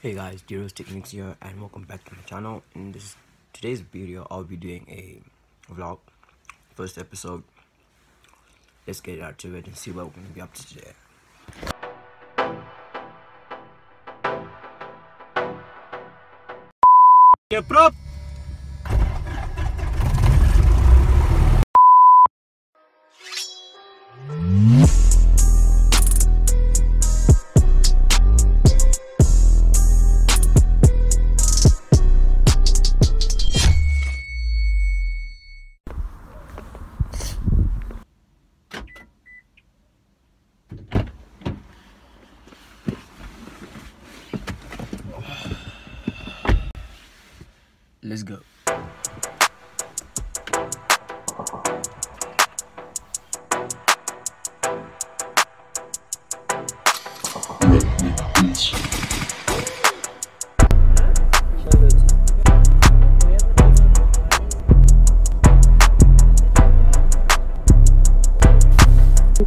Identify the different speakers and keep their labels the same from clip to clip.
Speaker 1: Hey guys, De Rose Techniques here and welcome back to my channel. In this today's video, I'll be doing a vlog, first episode. Let's get out to it and see what we're gonna be up to today.
Speaker 2: Yeah, prop.
Speaker 1: Let's go.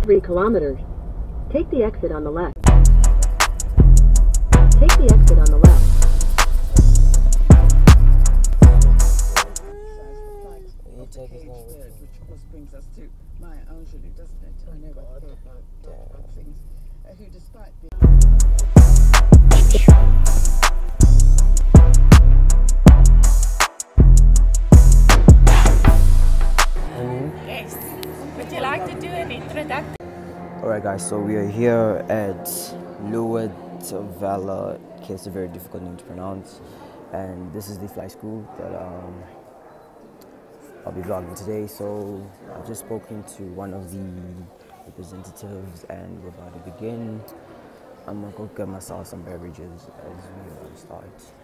Speaker 3: Three kilometers. Take the exit on the left. Take the exit
Speaker 4: brings us to Maya Angelou, doesn't it? I know about, about, about things. Uh, who, despite being
Speaker 5: Yes. Would you like to do an introduction?
Speaker 1: Alright guys, so we are here at Leeuwarden Villa. Okay, it's a very difficult name to pronounce. And this is the fly school that um, I'll be vlogging today. So I've just spoken to one of the representatives and we're about to begin. I'm gonna go get myself some beverages as we uh, start.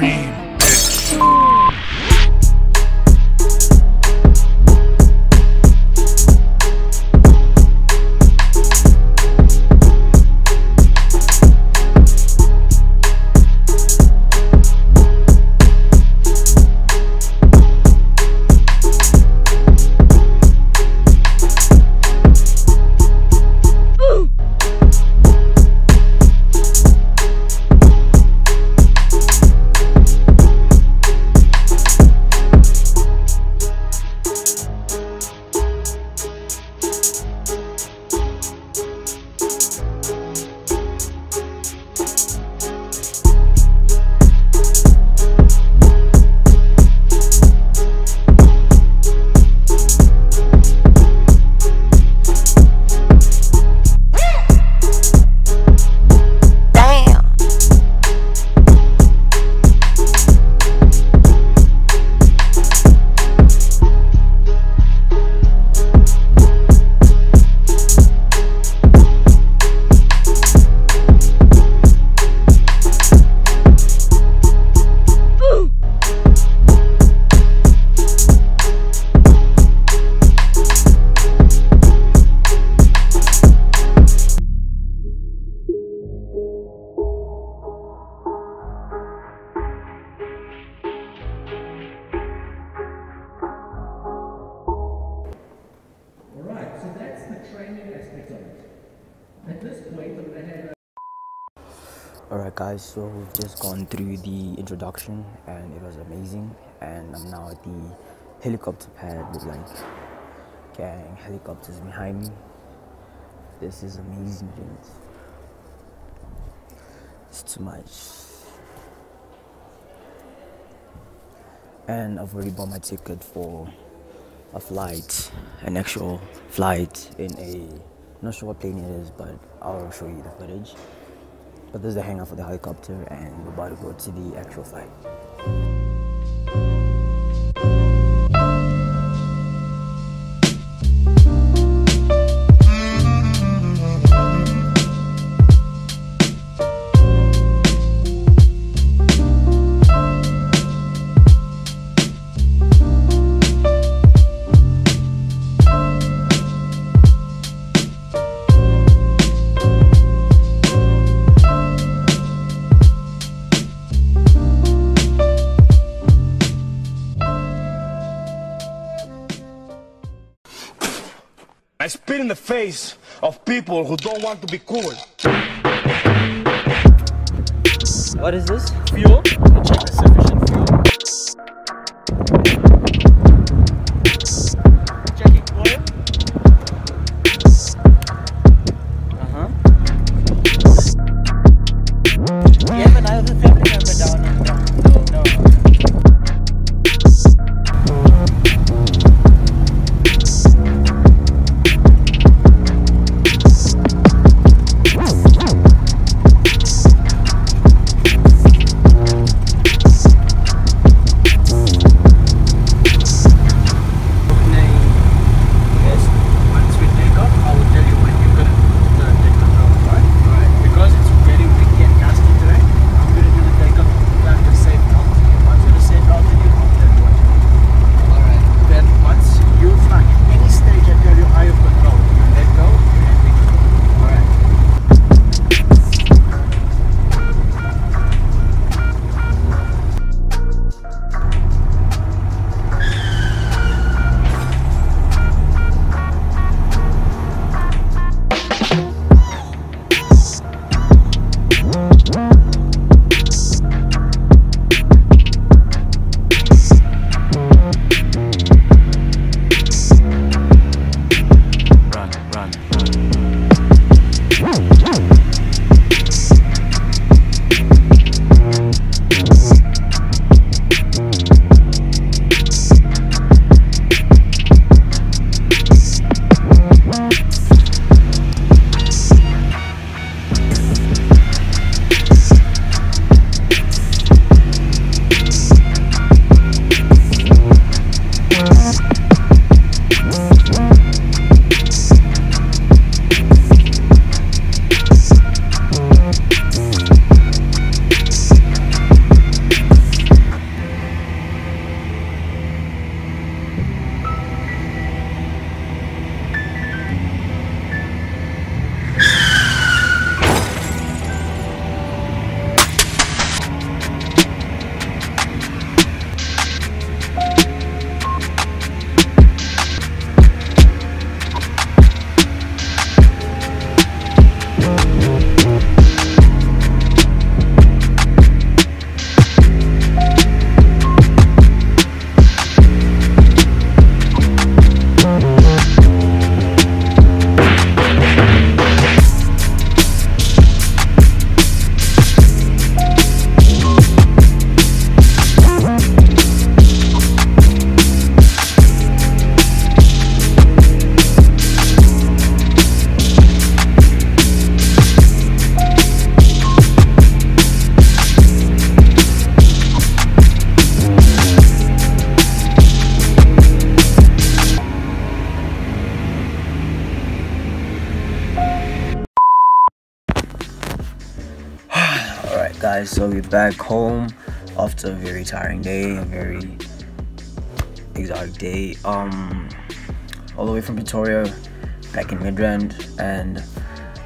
Speaker 6: How
Speaker 7: Alright
Speaker 1: guys, so we've just gone through the introduction and it was amazing and I'm now at the helicopter pad with like gang helicopters behind me. This is amazing dudes. It's too much. And I've already bought my ticket for a flight, an actual flight in a not sure what plane it is, but I'll show you the footage. But this is the hangar for the helicopter, and we're about to go to the actual flight.
Speaker 2: The face of people who don't want to be cool.
Speaker 1: What is this?
Speaker 8: Fuel. Check the sufficient fuel. Checking oil.
Speaker 1: Uh-huh. Do you have another family member down
Speaker 8: Alright
Speaker 1: guys, so we're back home after a very tiring day, a very exotic day. Um all the way from Pretoria, back in Midrand, and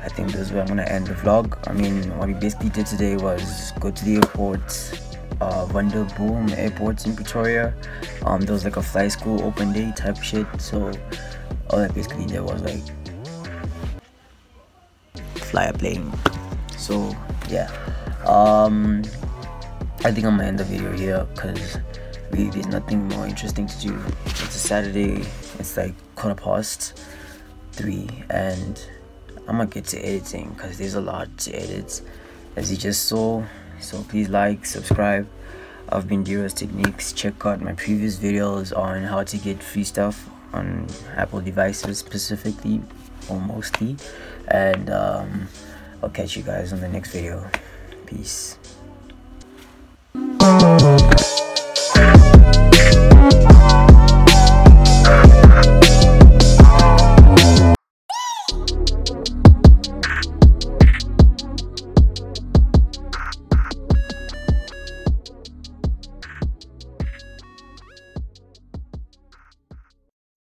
Speaker 1: I think this is where I'm gonna end the vlog. I mean what we basically did today was go to the airport, uh Wonderboom airports in Pretoria. Um there was like a fly school open day type shit, so all I basically did was like fly a plane. So yeah. Um I think I'm gonna end the video here because really there's nothing more interesting to do. It's a Saturday, it's like quarter past three and I'm gonna get to editing because there's a lot to edit as you just saw. So please like, subscribe. I've been De Rose Techniques. Check out my previous videos on how to get free stuff on Apple devices specifically or mostly. And um, I'll catch you guys on the next video. Peace.